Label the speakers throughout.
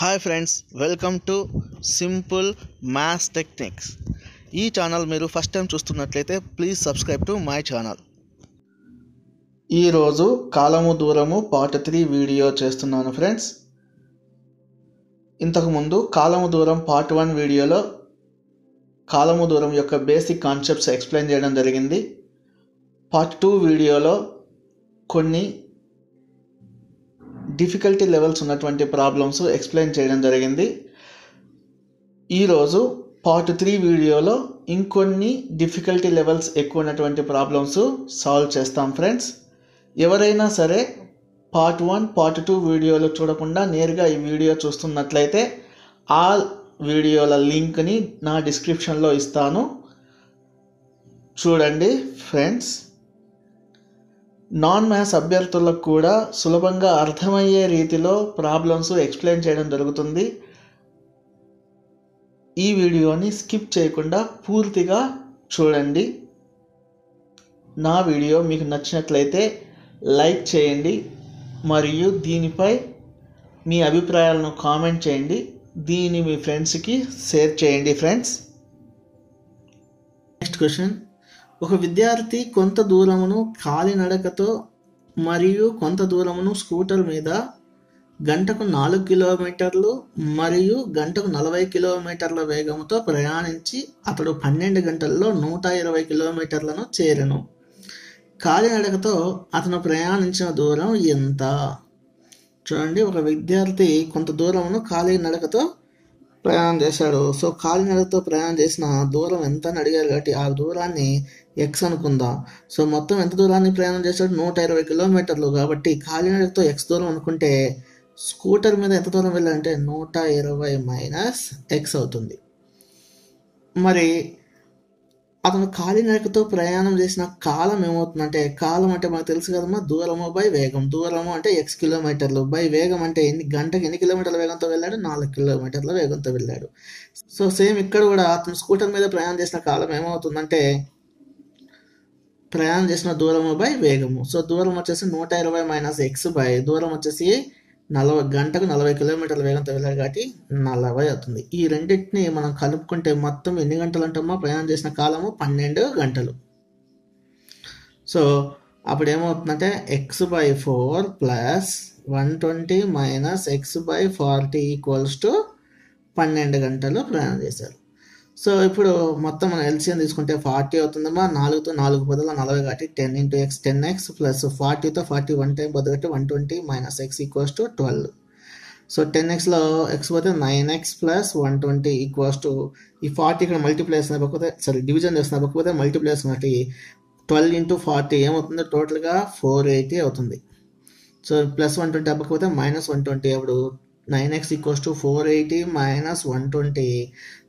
Speaker 1: Hi friends welcome to simple maths techniques. ఈ channel మీరు first time చూస్తున్నట్లయితే please subscribe to my channel. ఈరోజు కాలము దూరము పార్ట్ త్రీ వీడియో చేస్తున్నాను ఫ్రెండ్స్. ఇంతకుముందు కాలము దూరం పార్ట్ వన్ వీడియోలో కాలము దూరం యొక్క బేసిక్ కాన్సెప్ట్స్ ఎక్స్ప్లెయిన్ చేయడం జరిగింది. పార్ట్ టూ వీడియోలో కొన్ని డిఫికల్టీ లెవెల్స్ ఉన్నటువంటి ప్రాబ్లమ్స్ ఎక్స్ప్లెయిన్ చేయడం జరిగింది. ఈరోజు పార్ట్ త్రీ వీడియోలో ఇంకొన్ని డిఫికల్టీ లెవెల్స్ ఎక్కువ ఉన్నటువంటి ప్రాబ్లమ్స్ సాల్వ్ చేస్తాం ఫ్రెండ్స్. ఎవరైనా సరే పార్ట్ వన్ పార్ట్ టూ వీడియోలు చూడకుండా నేరుగా ఈ వీడియో చూస్తున్నట్లయితే ఆ వీడియోల లింక్ని నా డిస్క్రిప్షన్లో ఇస్తాను. చూడండి ఫ్రెండ్స్. నాన్ మ్యాథ్స్ అభ్యర్థులకు కూడా సులభంగా అర్థమయ్యే రీతిలో ప్రాబ్లమ్స్ ఎక్స్ప్లెయిన్ చేయడం జరుగుతుంది. ఈ వీడియోని స్కిప్ చేయకుండా పూర్తిగా చూడండి. నా వీడియో మీకు నచ్చినట్లయితే లైక్ చేయండి మరియు దీనిపై మీ అభిప్రాయాలను కామెంట్ చేయండి. దీన్ని మీ ఫ్రెండ్స్కి షేర్ చేయండి ఫ్రెండ్స్ నెక్స్ట్ క్వశ్చన్ ఒక విద్యార్థి కొంత దూరమును కాలినడకతో మరియు కొంత దూరమును స్కూటర్ మీద గంటకు నాలుగు కిలోమీటర్లు మరియు గంటకు నలభై కిలోమీటర్ల వేగంతో ప్రయాణించి అతడు పన్నెండు గంటల్లో నూట ఇరవై కిలోమీటర్లను చేరెను. కాలినడకతో అతను ప్రయాణించిన దూరం ఎంత? చూడండి ఒక విద్యార్థి కొంత దూరమును కాలినడకతో ప్రయాణం చేశాడు. సో కాలినడకతో ప్రయాణం చేసిన దూరం ఎంత అని అడిగారు కాబట్టి ఆ దూరాన్ని ఎక్స్ అనుకుందాం. సో మొత్తం ఎంత దూరాన్ని ప్రయాణం చేశాడు? నూట ఇరవై కిలోమీటర్లు. కాబట్టి కాలినడకతో ఎక్స్ దూరం అనుకుంటే స్కూటర్ మీద ఎంత దూరం వెళ్ళాలంటే నూట ఇరవై మైనస్ ఎక్స్ అవుతుంది. మరి అతను కాలినడకతో ప్రయాణం చేసిన కాలం ఏమవుతుందంటే కాలం అంటే మనకు తెలుసు కదమ్మా దూరము బై వేగం. దూరము అంటే ఎక్స్ కిలోమీటర్లు. బై వేగం అంటే ఎన్ని గంటకి ఎన్ని కిలోమీటర్ల వేగంతో వెళ్ళాడు? నాలుగు కిలోమీటర్ల వేగంతో వెళ్ళాడు. సో సేమ్ ఇక్కడ కూడా అతను స్కూటర్ మీద ప్రయాణం చేసిన కాలం ఏమవుతుందంటే ప్రయాణం చేసిన దూరము బై వేగము. సో దూరం వచ్చేసి నూట ఇరవై మైనస్ ఎక్స్ బై దూరం వచ్చేసి నలభై గంటకు నలభై కిలోమీటర్ల వేగంతో వెళ్ళాలి కాబట్టి నలభై అవుతుంది. ఈ రెండింటిని మనం కలుపుకుంటే మొత్తం ఎన్ని గంటలు అంటామో ప్రయాణం చేసిన కాలము పన్నెండు గంటలు. సో అప్పుడు ఏమవుతుందంటే x by four plus one twenty minus x by forty equals to పన్నెండు గంటలు ప్రయాణం చేశారు. సో ఇప్పుడు మొత్తం మనం ఎల్సిఎం తీసుకుంటే ఫార్టీ అవుతుందమ్మా. నాలుగుతో నాలుగు బదులు నలభై కాబట్టి ten into x ten x plus ఫార్టీతో forty one time బదులు కాబట్టి one twenty minus x equals to twelve. So ten ఎక్స్లో ఎక్స్ పోతే nine x plus one twenty equals to ఈ ఫార్టీ ఇక్కడ మల్టిప్లై చేసిన పక్కపోతే సారీ డివిజన్ చేసిన పక్కపోతే మల్టిప్లై చేసిన ట్వెల్వ్ ఇంటూ ఫార్టీ ఏమవుతుంది? టోటల్గా ఫోర్ ఎయిటీ అవుతుంది. సో ప్లస్ వన్ ట్వంటీ అవ్వకపోతే మైనస్ వన్ ట్వంటీ అప్పుడు nine x equals to four eighty minus one twenty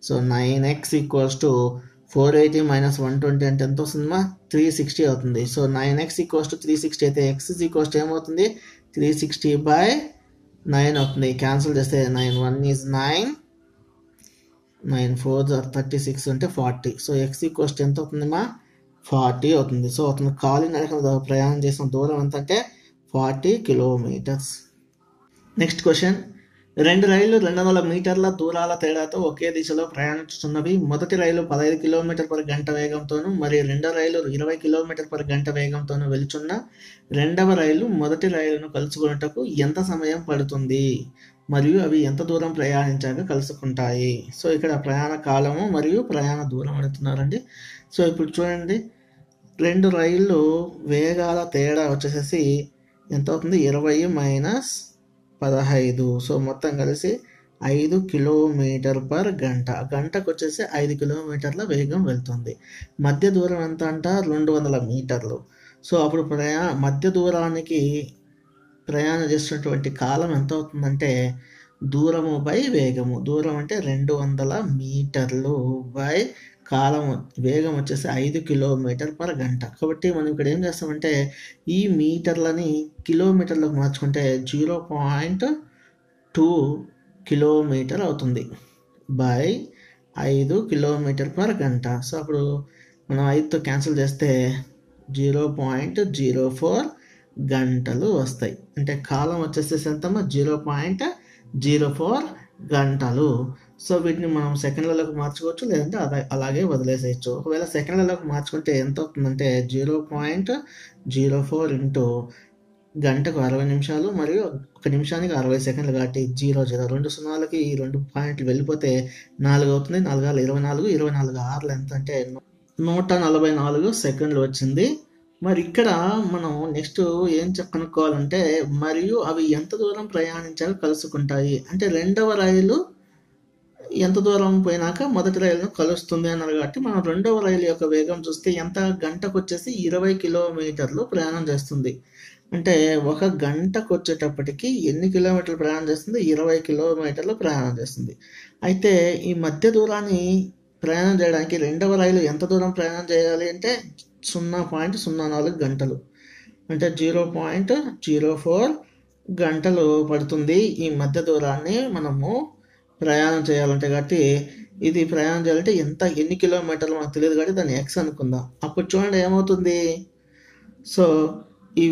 Speaker 1: so nine x equals to four eighty minus one twenty అంటే ఎంత వస్తుందమ్మా three sixty అవుతుంది. So nine x equals to three sixty అయితే x equals to ఏమవుతుంది? Three sixty by nine అవుతుంది. Cancel చేస్తే nine one is nine nine four thirty six అంటే forty so x equals ఎంత అవుతుందమ్మా ఫార్టీ అవుతుంది. సో అతను కాలి నడక ప్రయాణం చేసిన దూరం ఎంత అంటే ఫార్టీ కిలోమీటర్స్ నెక్స్ట్ క్వశ్చన్ రెండు రైళ్ళు రెండు వందల మీటర్ల దూరాల తేడాతో ఒకే దిశలో ప్రయాణిస్తున్నవి మొదటి రైలు పదహైదు కిలోమీటర్ పర్ గంట వేగంతోనూ మరియు రెండో రైలు ఇరవై కిలోమీటర్ పర్ గంట వేగంతోనూ వెలుచున్న రెండవ రైలు మొదటి రైలును కలుసుకున్నటకు ఎంత సమయం పడుతుంది మరియు అవి ఎంత దూరం ప్రయాణించాక కలుసుకుంటాయి. సో ఇక్కడ ప్రయాణ కాలము మరియు ప్రయాణ దూరం అడుగుతున్నారండి. సో ఇప్పుడు చూడండి. రెండు రైళ్ళు వేగాల తేడా వచ్చేసేసి ఎంత అవుతుంది ఇరవై మైనస్ పదహైదు. సో మొత్తం కలిసి ఐదు కిలోమీటర్ పర్ గంట. గంటకు వచ్చేసి ఐదు కిలోమీటర్ల వేగం వెళ్తుంది. మధ్య దూరం ఎంత అంట? రెండు వందల మీటర్లు. సో అప్పుడు ప్రయా మధ్య దూరానికి ప్రయాణం చేస్తున్నటువంటి కాలం ఎంత అవుతుందంటే దూరము బై వేగము. దూరం అంటే రెండు వందల మీటర్లు బై కాలం వేగం వచ్చేసి ఐదు కిలోమీటర్ పర్ గంట. కాబట్టి మనం ఇక్కడ ఏం చేస్తామంటే ఈ మీటర్లని కిలోమీటర్లకు మార్చుకుంటే జీరో పాయింట్ టూ కిలోమీటర్ అవుతుంది బై ఐదు కిలోమీటర్ పర్ గంట. సో అప్పుడు మనం ఐదుతో క్యాన్సిల్ చేస్తే జీరో పాయింట్ జీరో ఫోర్ గంటలు వస్తాయి. అంటే కాలం వచ్చేసేసి ఎంతమ్మా? జీరో పాయింట్ జీరో ఫోర్ గంటలు. సో వీటిని మనం సెకండ్లలోకి మార్చుకోవచ్చు లేదంటే అలా అలాగే వదిలేసేయచ్చు. ఒకవేళ సెకండ్లలోకి మార్చుకుంటే ఎంత అవుతుందంటే zero point zero four into గంటకు అరవై నిమిషాలు మరియు ఒక నిమిషానికి అరవై సెకండ్లు కాబట్టి జీరో జీరో. రెండు సున్నాలకి ఈ రెండు పాయింట్లు వెళ్ళిపోతే నాలుగు అవుతుంది. నాలుగు ఆరు ఇరవై నాలుగు ఇరవై నాలుగు ఆరులు ఎంత అంటే నూట నలభై నాలుగు సెకండ్లు వచ్చింది. మరి ఇక్కడ మనం నెక్స్ట్ ఏం కనుక్కోవాలంటే మరియు అవి ఎంత దూరం ప్రయాణించాలో కలుసుకుంటాయి? అంటే రెండవ రైలు ఎంత దూరం పోయినాక మొదటి రైలును కలుస్తుంది అన్నారు కాబట్టి మనం రెండవ రైలు యొక్క వేగం చూస్తే ఎంత గంటకు వచ్చేసి ఇరవై కిలోమీటర్లు ప్రయాణం చేస్తుంది. అంటే ఒక గంటకు వచ్చేటప్పటికి ఎన్ని కిలోమీటర్లు ప్రయాణం చేస్తుంది? ఇరవై కిలోమీటర్లు ప్రయాణం చేస్తుంది. అయితే ఈ మధ్య దూరాన్ని ప్రయాణం చేయడానికి రెండవ రైలు ఎంత దూరం ప్రయాణం చేయాలి అంటే సున్నా పాయింట్ సున్నా నాలుగు గంటలు. అంటే జీరో పాయింట్ జీరో ఫోర్ గంటలు పడుతుంది ఈ మధ్య దూరాన్ని మనము ప్రయాణం చేయాలంటే కాబట్టి ఇది ప్రయాణం చేయాలంటే ఎంత ఎన్ని కిలోమీటర్లు మనకు తెలియదు కాబట్టి దాన్ని ఎక్స్ అనుకుందాం. అప్పుడు చూడండి ఏమవుతుంది? సో ఈ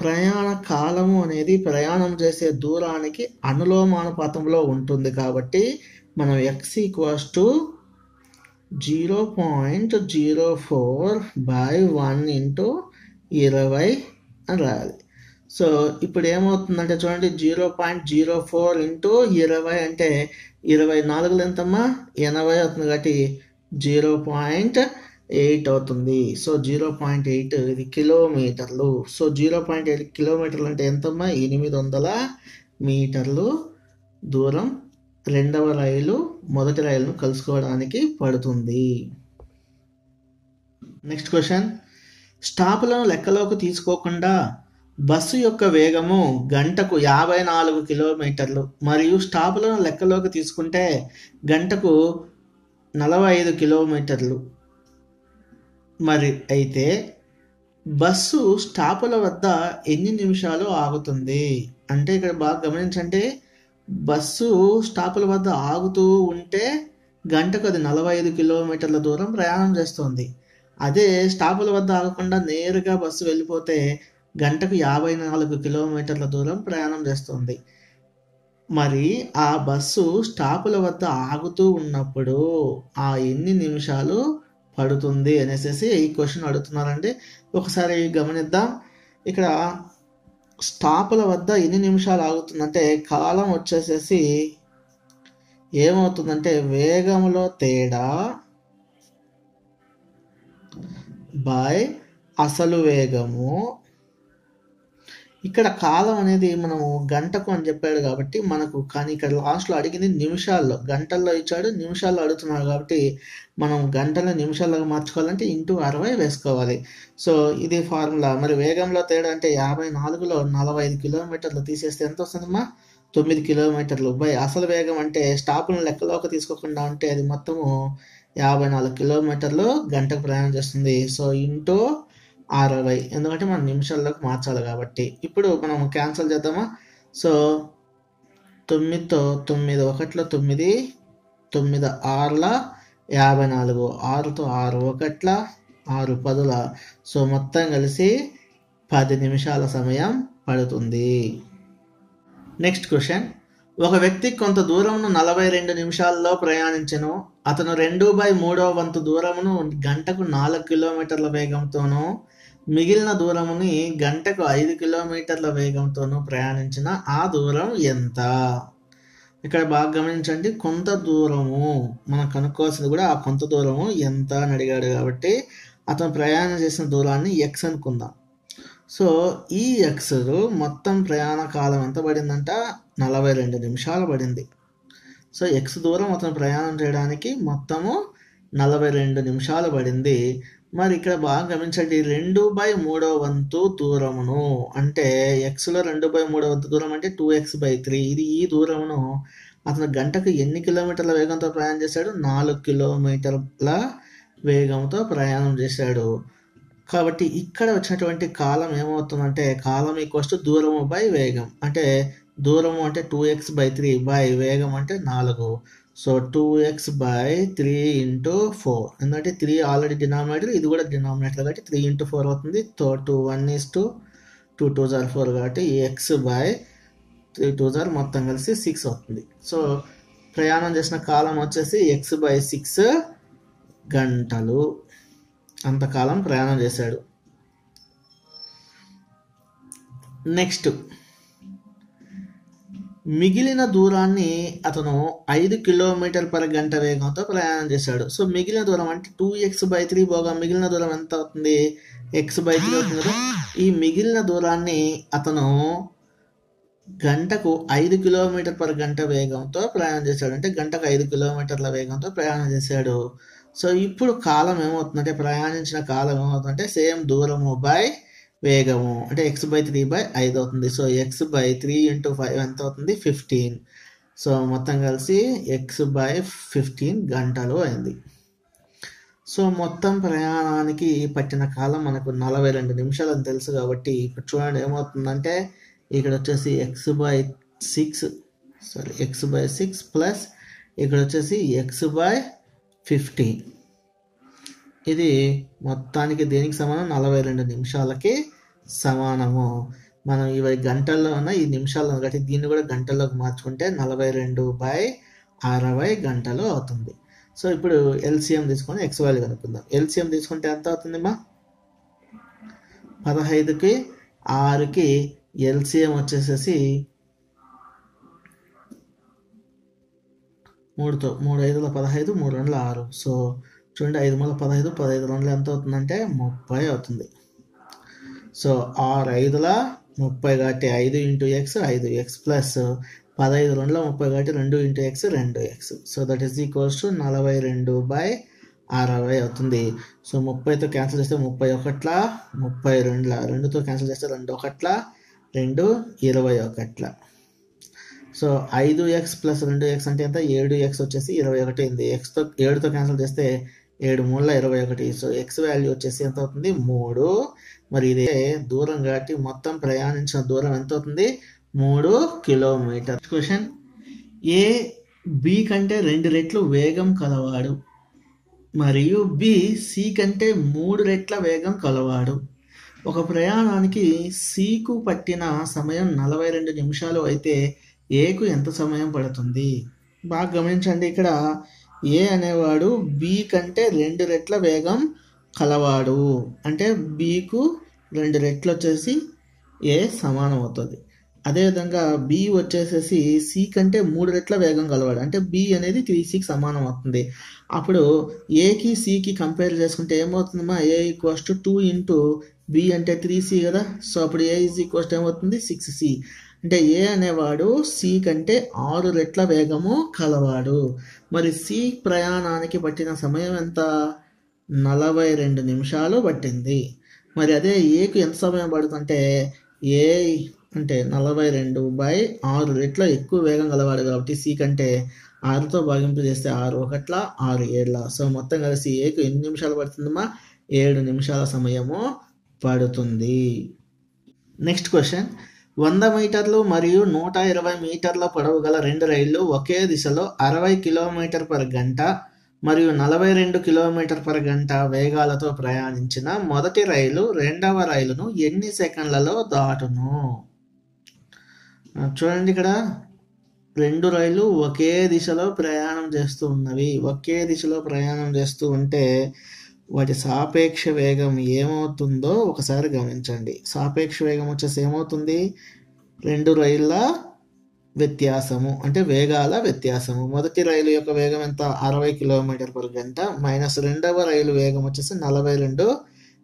Speaker 1: ప్రయాణ కాలము అనేది ప్రయాణం చేసే దూరానికి అనులోమానుపాతంలో ఉంటుంది కాబట్టి మనం x equals to zero point zero four by one into ఇరవై అని రాయాలి. సో ఇప్పుడు ఏమవుతుందంటే చూడండి zero point zero four into ఇరవై అంటే ఇరవై నాలుగులు ఎంతమ్మా? ఎనభై అవుతుంది కాబట్టి జీరో పాయింట్ ఎయిట్ అవుతుంది. సో జీరో పాయింట్ ఎయిట్ ఇది కిలోమీటర్లు. సో జీరో పాయింట్ ఎయిట్ కిలోమీటర్లు అంటే ఎంతమ్మా? ఎనిమిది వందల మీటర్లు దూరం. రెండవ రైలు మొదటి రైలును కలుసుకోవడానికి పడుతుంది. Next question. స్టాపులను లెక్కలోకి తీసుకోకుండా బస్సు యొక్క వేగము గంటకు యాభై నాలుగు కిలోమీటర్లు మరియు స్టాపులను లెక్కలోకి తీసుకుంటే గంటకు నలభై ఐదు కిలోమీటర్లు. మరి అయితే బస్సు స్టాపుల వద్ద ఎన్ని నిమిషాలు ఆగుతుంది? అంటే ఇక్కడ బాగా గమనించంటే బస్సు స్టాపుల వద్ద ఆగుతూ ఉంటే గంటకు అది నలభై ఐదు కిలోమీటర్ల దూరం ప్రయాణం చేస్తుంది. అదే స్టాపుల వద్ద ఆగకుండా నేరుగా బస్సు వెళ్ళిపోతే గంటకు యాభై నాలుగు కిలోమీటర్ల దూరం ప్రయాణం చేస్తుంది. మరి ఆ బస్సు స్టాపుల వద్ద ఆగుతూ ఉన్నప్పుడు ఆ ఎన్ని నిమిషాలు పడుతుంది అనేసి ఈ క్వశ్చన్ అడుగుతున్నారండి. ఒకసారి గమనిద్దాం. ఇక్కడ స్టాపుల వద్ద ఎన్ని నిమిషాలు ఆగుతుందంటే కాలం వచ్చేసేసి ఏమవుతుందంటే వేగంలో తేడా బై అసలు వేగము ఇక్కడ కాలం అనేది మనము గంటకు అని చెప్పాడు కాబట్టి మనకు కానీ ఇక్కడ లాస్ట్లో అడిగింది నిమిషాల్లో. గంటల్లో ఇచ్చాడు నిమిషాల్లో అడుగుతున్నాడు కాబట్టి మనం గంటల నిమిషాల్లో మార్చుకోవాలంటే ఇంటూ అరవై వేసుకోవాలి. సో ఇది ఫార్ములా. మరి వేగంలో తేడా అంటే యాభై నాలుగులో నలభై ఐదు కిలోమీటర్లు తీసేస్తే ఎంత వస్తుందమ్మా? తొమ్మిది కిలోమీటర్లు. బై అసలు వేగం అంటే స్టాపులను లెక్కలోకి తీసుకోకుండా ఉంటే అది మొత్తము యాభై నాలుగు కిలోమీటర్లు గంటకు ప్రయాణం చేస్తుంది. సో ఇంటూ అరవై. ఎందుకంటే మనం నిమిషాల్లోకి మార్చాలి కాబట్టి. ఇప్పుడు మనం క్యాన్సిల్ చేద్దామా? సో తొమ్మిదితో తొమ్మిది ఒకటిలో తొమ్మిది తొమ్మిది ఆరుల యాభై నాలుగు ఆరుతో ఆరు ఒకట్ల ఆరు పదుల. సో మొత్తం కలిసి పది నిమిషాల సమయం పడుతుంది. నెక్స్ట్ క్వశ్చన్ ఒక వ్యక్తి కొంత దూరంను నలభై రెండు నిమిషాల్లో ప్రయాణించను. అతను రెండు బై మూడవ వంతు దూరమును గంటకు నాలుగు కిలోమీటర్ల వేగంతోనూ మిగిలిన దూరముని గంటకు ఐదు కిలోమీటర్ల వేగంతోనూ ప్రయాణించిన ఆ దూరం ఎంత? ఇక్కడ బాగా గమనించండి కొంత దూరము మనం కనుక్కోవాల్సింది కూడా ఆ కొంత దూరము ఎంత అని అడిగాడు కాబట్టి అతను ప్రయాణం చేసిన దూరాన్ని ఎక్స్ అనుకుందాం. సో ఈ ఎక్స్ మొత్తం ప్రయాణ కాలం ఎంత పడిందంట? నలభై రెండు నిమిషాలు పడింది. సో ఎక్స్ దూరం అతను ప్రయాణం చేయడానికి మొత్తము నలభై రెండు నిమిషాలు పడింది. మరి ఇక్కడ బాగా గమనించండి రెండు బై మూడో వంతు దూరమును. అంటే ఎక్స్లో రెండు బై మూడో వంతు దూరం అంటే టూ ఎక్స్ బై త్రీ ఇది ఈ దూరమును అతను గంటకు ఎన్ని కిలోమీటర్ల వేగంతో ప్రయాణం చేశాడు? నాలుగు కిలోమీటర్ల వేగంతో ప్రయాణం చేశాడు. కాబట్టి ఇక్కడ వచ్చినటువంటి కాలం ఏమవుతుందంటే కాలం ఈక్వల్స్ టు దూరము బై వేగం. అంటే దూరము అంటే two x by three by వేగం అంటే నాలుగు. So two x by three into four ఎందుకంటే త్రీ ఆల్రెడీ డినామినేటర్ ఇది కూడా డినామినేటర్ కాబట్టి త్రీ ఇంటూ ఫోర్ అవుతుంది. తో two one is two two two jar four కాబట్టి ఎక్స్ బై త్రీ టూ జార్ మొత్తం కలిసి సిక్స్ అవుతుంది. సో ప్రయాణం చేసిన కాలం వచ్చేసి ఎక్స్ బై సిక్స్ గంటలు. అంతకాలం ప్రయాణం చేశాడు. నెక్స్ట్ మిగిలిన దూరాన్ని అతను ఐదు కిలోమీటర్ పర్ గంట వేగంతో ప్రయాణం చేశాడు. సో మిగిలిన దూరం అంటే టూ ఎక్స్ బై త్రీ పోగా మిగిలిన దూరం ఎంత అవుతుంది? ఎక్స్ బై త్రీ అవుతుంది కదా. ఈ మిగిలిన దూరాన్ని అతను గంటకు ఐదు కిలోమీటర్ పర్ గంట వేగంతో ప్రయాణం చేశాడు. అంటే గంటకు ఐదు కిలోమీటర్ల వేగంతో ప్రయాణం చేశాడు. సో ఇప్పుడు కాలం ఏమవుతుందంటే ప్రయాణించిన కాలం ఏమవుతుందంటే సేమ్ దూరము బై వేగము. అంటే ఎక్స్ బై త్రీ బై ఐదు అవుతుంది. So x by three into five ఎంత అవుతుంది? ఫిఫ్టీన్ సో మొత్తం కలిసి ఎక్స్ బై ఫిఫ్టీన్ గంటలు అయింది. సో మొత్తం ప్రయాణానికి పట్టిన కాలం మనకు నలభై రెండు నిమిషాలు అని తెలుసు కాబట్టి ఇప్పుడు చూడండి ఏమవుతుందంటే ఇక్కడ వచ్చేసి x by six sorry x by six plus ఇక్కడ వచ్చేసి ఎక్స్ బై ఫిఫ్టీన్ ఇది మొత్తానికి దేనికి సమానం? నలభై రెండు నిమిషాలకి సమానము. మనం ఇవి గంటల్లో ఉన్న ఈ నిమిషాల్లో కాబట్టి దీన్ని కూడా గంటల్లోకి మార్చుకుంటే నలభై రెండు బై అరవై గంటలు అవుతుంది. సో ఇప్పుడు ఎల్సిఎం తీసుకొని ఎక్స్ వాల్యూ కనుక్కుందాం. ఎల్సిఎం తీసుకుంటే ఎంత అవుతుంది మా పదహైదుకి ఆరుకి ఎల్సిఎం వచ్చేసేసి మూడుతో మూడు ఐదుల పదహైదు మూడు రెండుల ఆరు. సో చూడండి ఐదు వందల పదహైదు పదహైదు వందలు ఎంత అవుతుందంటే ముప్పై అవుతుంది. సో ఆరు ఐదుల ముప్పై కాబట్టి ఐదు ఇంటూ ఎక్స్ ఐదు ఎక్స్ ప్లస్ పదహైదు రెండుల ముప్పై కాబట్టి రెండు ఇంటూ ఎక్స్ రెండు x. So that is equals to నలభై రెండు బై అరవై అవుతుంది. సో ముప్పైతో క్యాన్సిల్ చేస్తే ముప్పై ఒకట్ల ముప్పై రెండుల రెండుతో క్యాన్సిల్ చేస్తే రెండు ఒకట్ల రెండు ఇరవై ఒకట్ల. సో ఐదు ఎక్స్ ప్లస్ రెండు ఎక్స్ అంటే ఎంత? ఏడు ఎక్స్ వచ్చేసి ఇరవై ఒకటి అయింది. ఎక్స్తో ఏడుతో క్యాన్సిల్ చేస్తే ఏడు మూడుల ఇరవై ఒకటి. సో ఎక్స్ వాల్యూ వచ్చేసి ఎంత అవుతుంది మూడు. మరి ఇదే దూరం కాబట్టి మొత్తం ప్రయాణించిన దూరం ఎంత అవుతుంది మూడు కిలోమీటర్. క్వశ్చన్ ఏ బి కంటే రెండు రెట్లు వేగం కలవాడు. మరియు బి సి కంటే మూడు రెట్ల వేగం కలవాడు. ఒక ప్రయాణానికి సికు పట్టిన సమయం నలభై రెండు నిమిషాలు అయితే ఏకు ఎంత సమయం పడుతుంది? బాగా గమనించండి. ఇక్కడ ఏ అనేవాడు బి కంటే రెండు రెట్ల వేగం కలవాడు. అంటే బీకు రెండు రెట్లు వచ్చేసి ఏ సమానం అవుతుంది. అదేవిధంగా బి వచ్చేసేసి సి కంటే మూడు రెట్ల వేగం కలవాడు. అంటే బి అనేది త్రీ సికి సమానం అవుతుంది. అప్పుడు ఏకి సికి కంపేర్ చేసుకుంటే ఏమవుతుందమ్మా? A equals to two into b అంటే త్రీ సి కదా. సో అప్పుడు ఏ ఈజ్ ఈక్వల్స్ ఏమవుతుంది? సిక్స్ సి అంటే ఏ అనేవాడు సి కంటే ఆరు రెట్ల వేగము కలవాడు. మరి సి ప్రయాణానికి పట్టిన సమయం ఎంత? నలభై రెండు నిమిషాలు పట్టింది. మరి అదే ఏకు ఎంత సమయం పడుతుందంటే ఏ అంటే నలభై రెండు బై ఆరు రెట్ల ఎక్కువ వేగం కలవాడు కాబట్టి సి కంటే ఆరుతో భాగింపు చేస్తే ఆరు ఒకట్ల ఆరు ఏళ్ళ సో మొత్తం కలిసి ఏకు ఎన్ని నిమిషాలు పడుతుందమ్మా? ఏడు నిమిషాల సమయము పడుతుంది. నెక్స్ట్ క్వశ్చన్ వంద మీటర్లు మరియు నూట ఇరవై మీటర్ల పొడవు గల రెండు రైళ్ళు ఒకే దిశలో అరవై కిలోమీటర్ పర్ గంట మరియు నలభై రెండు కిలోమీటర్ పర్ గంట వేగాలతో ప్రయాణించిన మొదటి రైలు రెండవ రైలును ఎన్ని సెకండ్లలో దాటును? చూడండి ఇక్కడ. రెండు రైళ్ళు ఒకే దిశలో ప్రయాణం చేస్తూ ఉన్నవి. ఒకే దిశలో ప్రయాణం చేస్తూ ఉంటే వాటి సాపేక్ష వేగం ఏమవుతుందో ఒకసారి గమనించండి. సాపేక్ష వేగం వచ్చేసి ఏమవుతుంది? రెండు రైళ్ళ వ్యత్యాసము అంటే వేగాల వ్యత్యాసము. మొదటి రైలు యొక్క వేగం ఎంత? అరవై కిలోమీటర్ పర్ గంట. మైనస్ రెండవ రైలు వేగం వచ్చేసి నలభై రెండు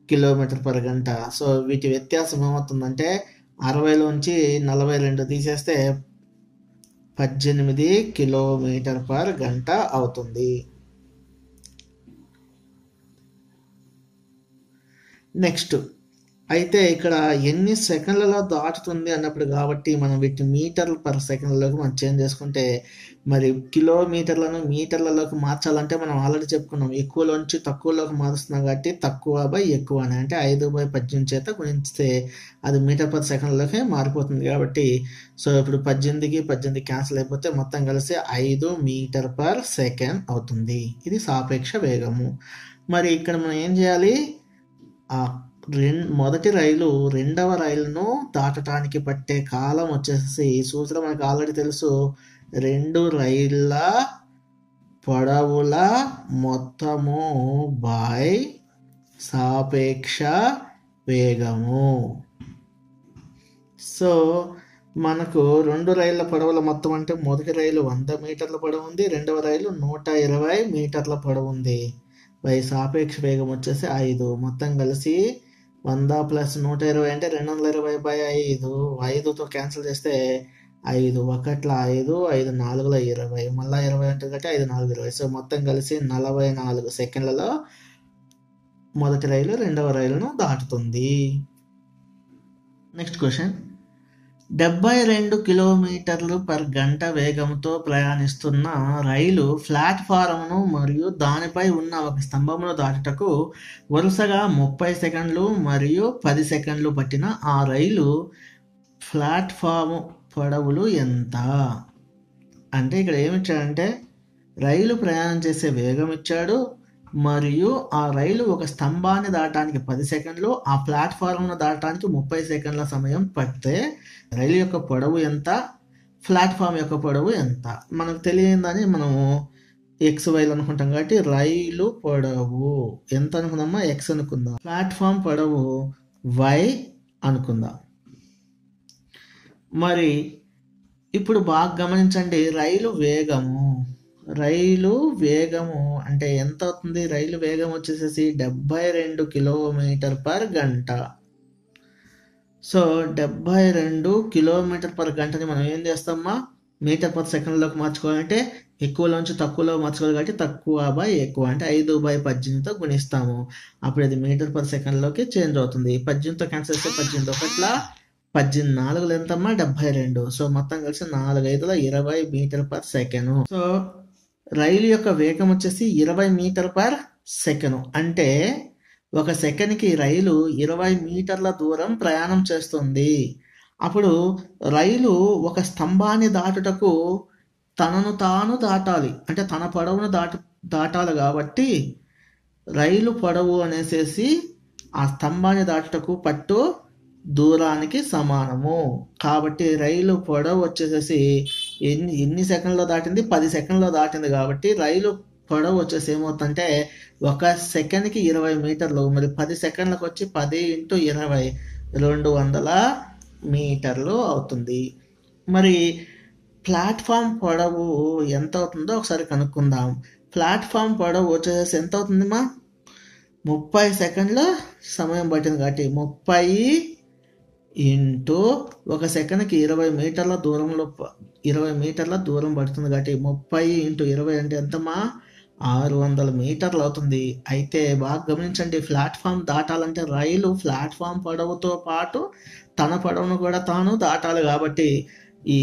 Speaker 1: కిలోమీటర్ పర్ గంట. సో వీటి వ్యత్యాసం ఏమవుతుందంటే అరవైలోంచి నలభై రెండు తీసేస్తే పద్దెనిమిది కిలోమీటర్ పర్ గంట అవుతుంది. నెక్స్ట్. అయితే ఇక్కడ ఎన్ని సెకండ్లలో దాటుతుంది అన్నప్పుడు కాబట్టి మనం వీటి మీటర్లు పర్ సెకండ్లలోకి మనం చేంజ్ చేసుకుంటే మరి కిలోమీటర్లను మీటర్లలోకి మార్చాలంటే మనం ఆల్రెడీ చెప్పుకున్నాం ఎక్కువలోంచి తక్కువలోకి మారుస్తున్నాం కాబట్టి తక్కువ బై ఎక్కువ అని. అంటే ఐదు బై పద్దెనిమిది చేత గుణిస్తే అది మీటర్ పర్ సెకండ్లోకి మారిపోతుంది కాబట్టి సో ఇప్పుడు పద్దెనిమిదికి పద్దెనిమిది క్యాన్సిల్ అయిపోతే మొత్తం కలిసి ఐదు మీటర్ పర్ సెకండ్ అవుతుంది. ఇది సాపేక్ష వేగము. మరి ఇక్కడ మనం ఏం చేయాలి? ఆ రెం మొదటి రైలు రెండవ రైలును దాటడానికి పట్టే కాలం వచ్చేసి సూచన మనకు ఆల్రెడీ తెలుసు. రెండు రైళ్ళ పొడవుల మొత్తము బాయ్ సాపేక్ష వేగము. సో మనకు రెండు రైళ్ళ పొడవుల మొత్తం అంటే మొదటి రైలు వంద మీటర్ల పొడవు ఉంది రెండవ రైలు నూట ఇరవై మీటర్ల పొడవు ఉంది. బై సాపేక్ష వేగం వచ్చేసి ఐదు. మొత్తం కలిసి వంద ప్లస్ నూట ఇరవై అంటే రెండు వందల ఇరవై బై ఐదు. ఐదుతో క్యాన్సిల్ చేస్తే ఐదు. ఒకట్ల ఐదు ఐదు నాలుగుల ఇరవై. మళ్ళీ ఇరవై ఉంటుంది కాబట్టి ఐదు నాలుగు ఇరవై. సో మొత్తం కలిసి నలభై నాలుగు సెకండ్లలో మొదటి రైలు రెండవ రైలును దాటుతుంది. Next question. డెబ్బై రెండు కిలోమీటర్లు పర్ గంట వేగంతో ప్రయాణిస్తున్న రైలు ప్లాట్ఫారంను మరియు దానిపై ఉన్న ఒక స్తంభమును దాటుటకు వరుసగా ముప్పై సెకండ్లు మరియు పది సెకండ్లు పట్టిన ఆ రైలు ప్లాట్ఫామ్ పొడవులు ఎంత? అంటే ఇక్కడ ఏమి ఇచ్చాడంటే రైలు ప్రయాణం చేసే వేగం ఇచ్చాడు మరియు ఆ రైలు ఒక స్తంభాన్ని దాటడానికి పది సెకండ్లు ఆ ప్లాట్ఫారంను దాటడానికి ముప్పై సెకండ్ల సమయం పడితే రైలు యొక్క పొడవు ఎంత ప్లాట్ఫామ్ యొక్క పొడవు ఎంత? మనకు తెలియదని మనము ఎక్స్ వైలు అనుకుంటాం కాబట్టి రైలు పొడవు ఎంత అనుకుందామా? ఎక్స్ అనుకుందాం. ప్లాట్ఫామ్ పొడవు వై అనుకుందాం. మరి ఇప్పుడు బాగా గమనించండి రైలు వేగము. రైలు వేగము అంటే ఎంత అవుతుంది రైలు వేగం వచ్చేసేసి డెబ్బై రెండు కిలోమీటర్ పర్ గంట. సో డెబ్బై రెండు కిలోమీటర్ పర్ గంటని మనం ఏం చేస్తామా మీటర్ పర్ సెకండ్లోకి మార్చుకోవాలంటే ఎక్కువలోంచి తక్కువలో మార్చుకోవాలి కాబట్టి తక్కువ బై ఎక్కువ. అంటే ఐదు బై పద్దెనిమిదితో గుణిస్తాము. అప్పుడు ఇది మీటర్ పర్ సెకండ్లోకి చేంజ్ అవుతుంది. పద్దెనిమిదితో క్యాన్సిల్ చేస్తే పద్దెనిమిది ఒకట్లా పద్దెనిమిది నాలుగులు ఎంతమ్మా? డెబ్బై రెండు. సో మొత్తం కలిసి నాలుగు ఐదుల ఇరవై మీటర్ పర్ సెకండ్. సో రైలు యొక్క వేగం వచ్చేసి ఇరవై మీటర్ పర్ సెకండ్ అంటే ఒక సెకండ్కి రైలు ఇరవై మీటర్ల దూరం ప్రయాణం చేస్తుంది. అప్పుడు రైలు ఒక స్తంభాన్ని దాటుటకు తనను తాను దాటాలి. అంటే తన పొడవును దాట దాటాలి కాబట్టి రైలు పొడవు అనేసేసి ఆ స్తంభాన్ని దాటుటకు పట్టు దూరానికి సమానము. కాబట్టి రైలు పొడవు వచ్చేసేసి ఎన్ని ఎన్ని సెకండ్లో దాటింది? పది సెకండ్లో దాటింది కాబట్టి రైలు పొడవు వచ్చేసి ఏమవుతుందంటే ఒక సెకండ్కి ఇరవై మీటర్లు. మరి పది సెకండ్లకు వచ్చి పది ఇంటూ ఇరవై రెండు వందల మీటర్లు అవుతుంది. మరి ప్లాట్ఫామ్ పొడవు ఎంత అవుతుందో ఒకసారి కనుక్కుందాం. ప్లాట్ఫామ్ పొడవు వచ్చేసి ఎంత అవుతుందమ్మా? ముప్పై సెకండ్ల సమయం పట్టింది కాబట్టి ముప్పై ఇంటూ ఒక సెకండ్కి ఇరవై మీటర్ల దూరంలో ఇరవై మీటర్ల దూరం పడుతుంది కాబట్టి ముప్పై ఇంటూ ఇరవై అంటే ఎంతమ్మా? ఆరు వందల మీటర్లు అవుతుంది. అయితే బాగా గమనించండి ప్లాట్ఫామ్ దాటాలంటే రైలు ప్లాట్ఫామ్ పొడవుతో పాటు తన పడవను కూడా తాను దాటాలి కాబట్టి ఈ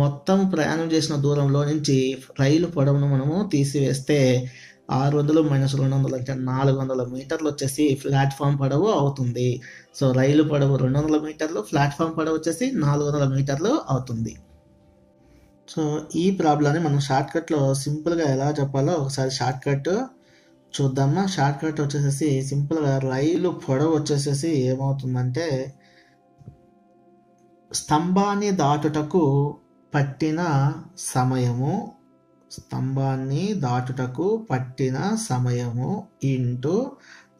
Speaker 1: మొత్తం ప్రయాణం చేసిన దూరంలో నుంచి రైలు పొడవును మనము తీసివేస్తే ఆరు వందలు మైనస్ రెండు వందలు అంటే నాలుగు వందల మీటర్లు వచ్చేసి ప్లాట్ఫామ్ పొడవు అవుతుంది. సో రైలు పడవు రెండు వందల మీటర్లు ప్లాట్ఫామ్ పడవు వచ్చేసి నాలుగు వందల మీటర్లు అవుతుంది. సో ఈ ప్రాబ్లమ్ని మనం షార్ట్కట్లో సింపుల్గా ఎలా చెప్పాలో ఒకసారి షార్ట్కట్ చూద్దామా? షార్ట్కట్ వచ్చేసేసి సింపుల్గా రైలు పొడవు వచ్చేసేసి ఏమవుతుందంటే స్తంభాన్ని దాటుటకు పట్టిన సమయము స్తంభాన్ని దాటుటకు పట్టిన సమయము ఇంటూ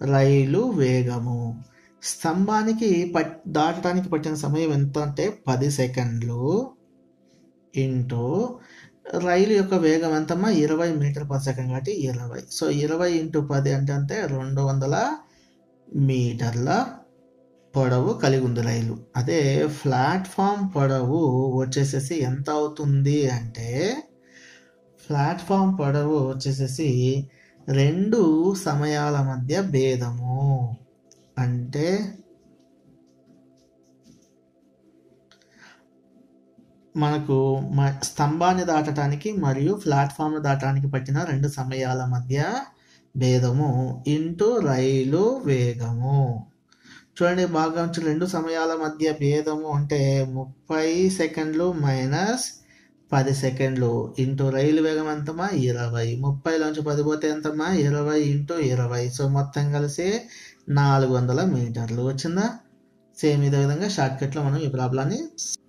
Speaker 1: రైలు వేగము. స్తంభానికి పట్ దాటడానికి పట్టిన సమయం ఎంత అంటే పది సెకండ్లు. ఇంటూ రైలు యొక్క వేగం ఎంతమ్మా? ఇరవై మీటర్ పర్ సెకండ్ కాబట్టి ఇరవై. సో ఇరవై ఇంటూ పది అంటే అంటే రెండు వందల మీటర్ల పొడవు కలిగి ఉంది రైలు. అదే ప్లాట్ఫామ్ పొడవు వచ్చేసేసి ఎంత అవుతుంది అంటే ప్లాట్ఫామ్ పొడవు వచ్చేసేసి రెండు సమయాల మధ్య భేదము. అంటే మనకు మ- స్తంభాన్ని దాటడానికి మరియు ప్లాట్ఫామ్ను దాటడానికి పట్టిన రెండు సమయాల మధ్య భేదము. ఇంటూ రైలు వేగము. చూడండి బాగా రెండు సమయాల మధ్య భేదము అంటే ముప్పై సెకండ్లు మైనస్ పది సెకండ్లు ఇంటూ రైలు వేగం ఎంతమా ఇరవై. ముప్పైలోంచి పది పోతే ఎంతమా ఇరవై ఇంటూ ఇరవై. సో మొత్తం కలిసి నాలుగు వందల మీటర్లు. వచ్చిందా? సేమ్ ఇదే విధంగా షార్ట్కట్లో మనం ఈ ప్రాబ్లాన్ని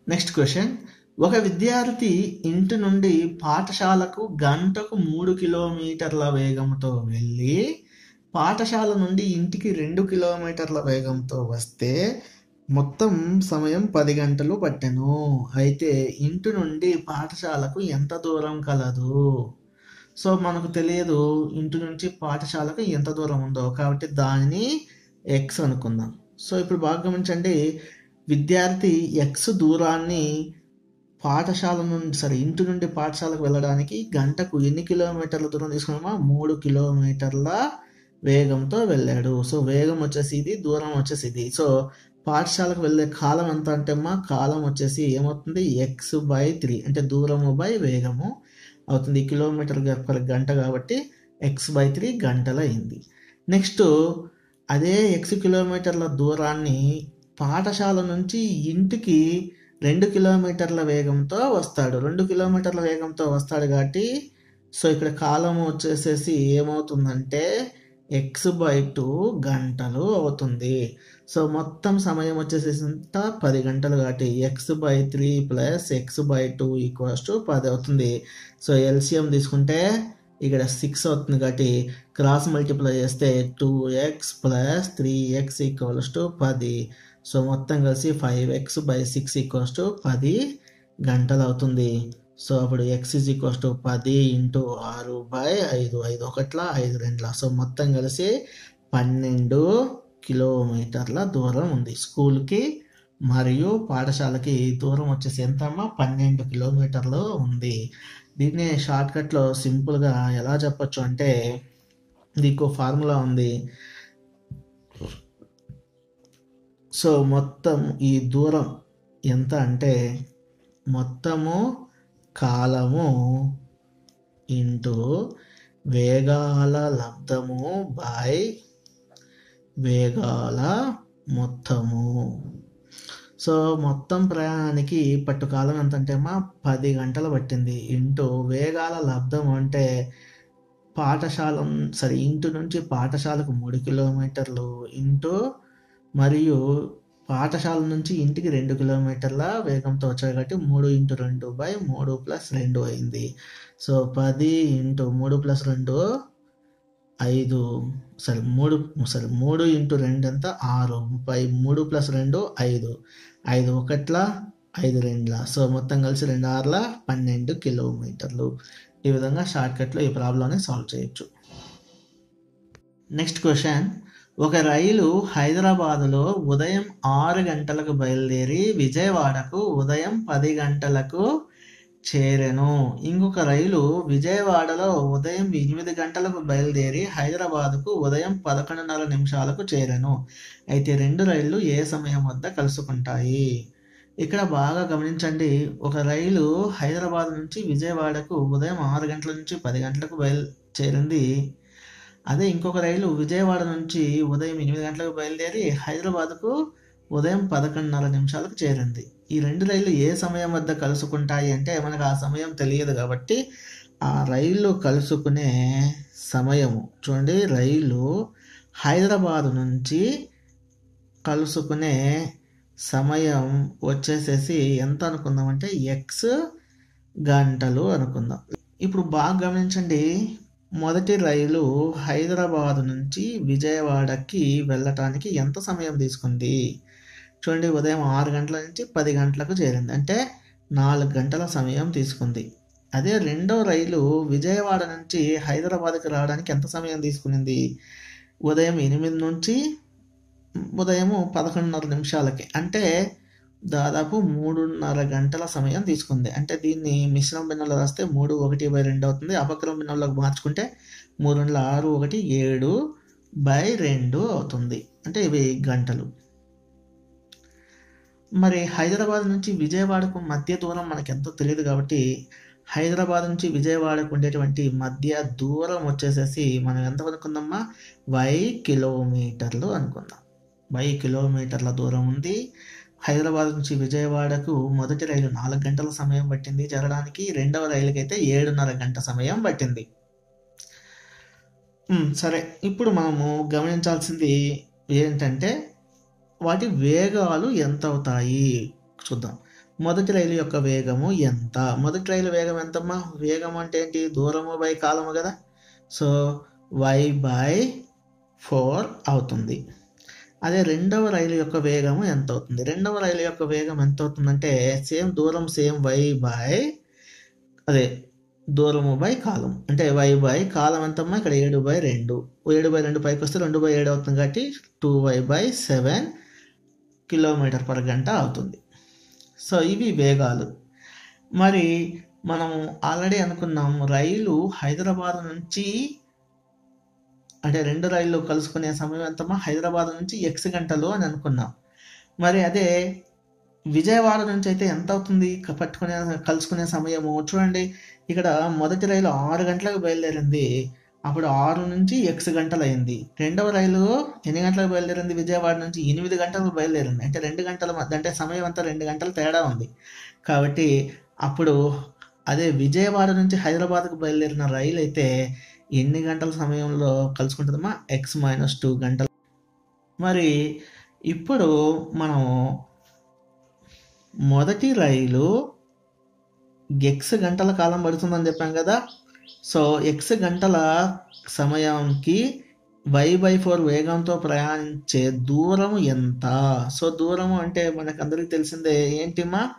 Speaker 1: నెక్స్ట్ క్వశ్చన్. ఒక విద్యార్థి ఇంటి నుండి పాఠశాలకు గంటకు మూడు కిలోమీటర్ల వేగంతో వెళ్ళి పాఠశాల నుండి ఇంటికి రెండు కిలోమీటర్ల వేగంతో వస్తే మొత్తం సమయం పది గంటలు పట్టెను. అయితే ఇంటి నుండి పాఠశాలకు ఎంత దూరం కలదు? సో మనకు తెలియదు ఇంటి నుంచి పాఠశాలకు ఎంత దూరం ఉందో. కాబట్టి దానిని ఎక్స్ అనుకుందాం. సో ఇప్పుడు బాగా గమనించండి. విద్యార్థి ఎక్స్ దూరాన్ని పాఠశాల నుండి సరే ఇంటి నుండి పాఠశాలకు వెళ్ళడానికి గంటకు ఎన్ని కిలోమీటర్ల దూరం తీసుకున్నామా? మూడు కిలోమీటర్ల వేగంతో వెళ్ళాడు. సో వేగం వచ్చేసి ఇది దూరం వచ్చేసి ఇది. సో పాఠశాలకు వెళ్ళే కాలం ఎంత అంటే మా కాలం వచ్చేసి ఏమవుతుంది? ఎక్స్ బై త్రీ అంటే దూరము బై వేగము అవుతుంది. కిలోమీటర్ పర్ గంట కాబట్టి ఎక్స్ బై త్రీ గంటలు అయింది. నెక్స్ట్ అదే ఎక్స్ కిలోమీటర్ల దూరాన్ని పాఠశాల నుంచి ఇంటికి రెండు కిలోమీటర్ల వేగంతో వస్తాడు. రెండు కిలోమీటర్ల వేగంతో వస్తాడు కాబట్టి సో ఇక్కడ కాలం వచ్చేసేసి ఏమవుతుందంటే ఎక్స్ బై టూ గంటలు అవుతుంది. సో మొత్తం సమయం వచ్చేసేసంత పది గంటలు కాబట్టి x by three plus x by two equals to పది అవుతుంది. సో ఎల్సిఎం తీసుకుంటే ఇక్కడ సిక్స్ అవుతుంది కాబట్టి క్రాస్ మల్టిప్లై చేస్తే two x plus three x equals to పది. సో మొత్తం కలిసి five x by six equals to పది గంటలు అవుతుంది. సో అప్పుడు ఎక్స్ ఇజ్ ఈక్వల్స్ టు పది ఇంటూ ఆరు బై ఐదు. ఐదు ఒకట్ల ఐదు రెండ్ల. సో మొత్తం కలిసి పన్నెండు కిలోమీటర్ల దూరం ఉంది. స్కూల్కి మరియు పాఠశాలకి దూరం వచ్చేసి ఎంతమ్మా? పన్నెండు కిలోమీటర్లు ఉంది. దీన్ని షార్ట్కట్లో సింపుల్గా ఎలా చెప్పొచ్చు అంటే దీనికి ఫార్ములా ఉంది. సో మొత్తం ఈ దూరం ఎంత అంటే మొత్తము కాలము ఇంటూ వేగాల లబ్ధము బై వేగాల మొత్తము. సో మొత్తం ప్రయాణానికి పట్టుకాలం ఎంత అంటే మా పది గంటలు పట్టింది. ఇంటూ వేగాల లబ్ధం అంటే పాఠశాల సరే ఇంటి నుంచి పాఠశాలకు మూడు కిలోమీటర్లు. ఇంటూ మరియు పాఠశాల నుంచి ఇంటికి రెండు కిలోమీటర్ల వేగంతో వచ్చాయి కాబట్టి మూడు ఇంటూ రెండు బై మూడు ప్లస్ రెండు అయింది. సో పది ఇంటూ మూడు ప్లస్ రెండు ఐదు సరే మూడు సరే మూడు ఇంటూ రెండు ఎంత? ఆరు. పై మూడు ప్లస్ రెండు ఐదు. ఐదు ఒకట్ల ఐదు రెండుల. సో మొత్తం కలిసి రెండు ఆరుల పన్నెండు కిలోమీటర్లు. ఈ విధంగా షార్ట్కట్లో ఈ ప్రాబ్లమ్ని సాల్వ్ చేయొచ్చు. Next question. ఒక రైలు హైదరాబాదులో ఉదయం ఆరు గంటలకు బయలుదేరి విజయవాడకు ఉదయం పది గంటలకు చేరెను. ఇంకొక రైలు విజయవాడలో ఉదయం ఎనిమిది గంటలకు బయలుదేరి హైదరాబాద్కు ఉదయం పదకొండున్నర నిమిషాలకు చేరెను. అయితే రెండు రైళ్ళు ఏ సమయం వద్ద కలుసుకుంటాయి? ఇక్కడ బాగా గమనించండి. ఒక రైలు హైదరాబాద్ నుంచి విజయవాడకు ఉదయం ఆరు గంటల నుంచి పది గంటలకు బయలు చేరింది. అదే ఇంకొక రైలు విజయవాడ నుంచి ఉదయం ఎనిమిది గంటలకు బయలుదేరి హైదరాబాద్కు ఉదయం పదకొండున్నర నిమిషాలకు చేరింది. ఈ రెండు రైళ్ళు ఏ సమయం వద్ద కలుసుకుంటాయి అంటే మనకు ఆ సమయం తెలియదు కాబట్టి ఆ రైళ్ళు కలుసుకునే సమయము. చూడండి రైలు హైదరాబాద్ నుంచి కలుసుకునే సమయం వచ్చేసేసి ఎంత అనుకుందామంటే ఎక్స్ గంటలు అనుకుందాం. ఇప్పుడు బాగా గమనించండి మొదటి రైలు హైదరాబాద్ నుంచి విజయవాడకి వెళ్ళటానికి ఎంత సమయం తీసుకుంది? చూడండి ఉదయం ఆరు గంటల నుంచి పది గంటలకు చేరింది. అంటే నాలుగు గంటల సమయం తీసుకుంది. అదే రెండో రైలు విజయవాడ నుంచి హైదరాబాద్కి రావడానికి ఎంత సమయం తీసుకునింది? ఉదయం ఎనిమిది నుంచి ఉదయం పదకొండున్నర నిమిషాలకి. అంటే దాదాపు మూడున్నర గంటల సమయం తీసుకుంది. అంటే దీన్ని మిశ్రమ భిన్నంలో రాస్తే మూడు ఒకటి బై రెండు అవుతుంది. అపక్రమ భిన్నంలోకి మార్చుకుంటే మూడు వందల ఆరు ఒకటి ఏడు బై రెండు అవుతుంది. అంటే ఇవి గంటలు. మరి హైదరాబాద్ నుంచి విజయవాడకు మధ్య దూరం మనకెంతో ఎంతో తెలియదు కాబట్టి హైదరాబాద్ నుంచి విజయవాడకు ఉండేటువంటి మధ్య దూరం వచ్చేసేసి మనం ఎంత అనుకుందామా వై కిలోమీటర్లు అనుకుందాం. వై కిలోమీటర్ల దూరం ఉంది. హైదరాబాద్ నుంచి విజయవాడకు మొదటి రైలు నాలుగు గంటల సమయం పట్టింది. చేరడానికి రెండవ రైలుకి అయితే ఏడున్నర గంట సమయం పట్టింది. సరే ఇప్పుడు మనము గమనించాల్సింది ఏంటంటే వాటి వేగాలు ఎంత అవుతాయి చూద్దాం. మొదటి రైలు యొక్క వేగము ఎంత? మొదటి రైలు వేగం ఎంతమ్మా? వేగం అంటే ఏంటి? దూరము బై కాలము కదా. సో వై బై ఫోర్ అవుతుంది. అదే రెండవ రైలు యొక్క వేగము ఎంత అవుతుంది రెండవ రైలు యొక్క వేగం ఎంత అవుతుందంటే సేమ్ దూరం సేమ్ వై బై అదే దూరము బై కాలం అంటే వై బై కాలం ఎంతమ్మా? ఇక్కడ ఏడు బై రెండు. ఏడు బై రెండు పైకి వస్తే రెండు బై ఏడు అవుతుంది కాబట్టి two y by seven kilometre per గంట అవుతుంది. సో ఇవి వేగాలు. మరి మనం ఆల్రెడీ అనుకున్నాం రైలు హైదరాబాద్ నుంచి అంటే రెండు రైళ్ళు కలుసుకునే సమయం ఎంతమా హైదరాబాద్ నుంచి ఎక్స్ గంటలు అని అనుకున్నాం. మరి అదే విజయవాడ నుంచి అయితే ఎంత అవుతుంది? పట్టుకునే కలుసుకునే సమయము? చూడండి ఇక్కడ మొదటి రైలు ఆరు గంటలకు బయలుదేరింది. అప్పుడు ఆరు నుంచి ఎక్స్ గంటలు అయింది రెండవ రైలు ఎన్ని గంటలకు బయలుదేరింది? విజయవాడ నుంచి ఎనిమిది గంటలకు బయలుదేరింది. అంటే రెండు గంటల మధ్య అంటే సమయం అంతా రెండు గంటల తేడా ఉంది. కాబట్టి అప్పుడు అదే విజయవాడ నుంచి హైదరాబాద్కు బయలుదేరిన రైలు అయితే ఎన్ని గంటల సమయంలో కలుసుకుంటుందమ్మా? ఎక్స్ మైనస్ టూ గంటలు. మరి ఇప్పుడు మనం మొదటి రైలు ఎక్స్ గంటల కాలం పడుతుందని చెప్పాం కదా? సో ఎక్స్ గంటల సమయంకి వై బై ఫోర్ వేగంతో ప్రయాణించే దూరం ఎంత? సో దూరము అంటే మనకు అందరికీ తెలిసిందే ఏంటిమా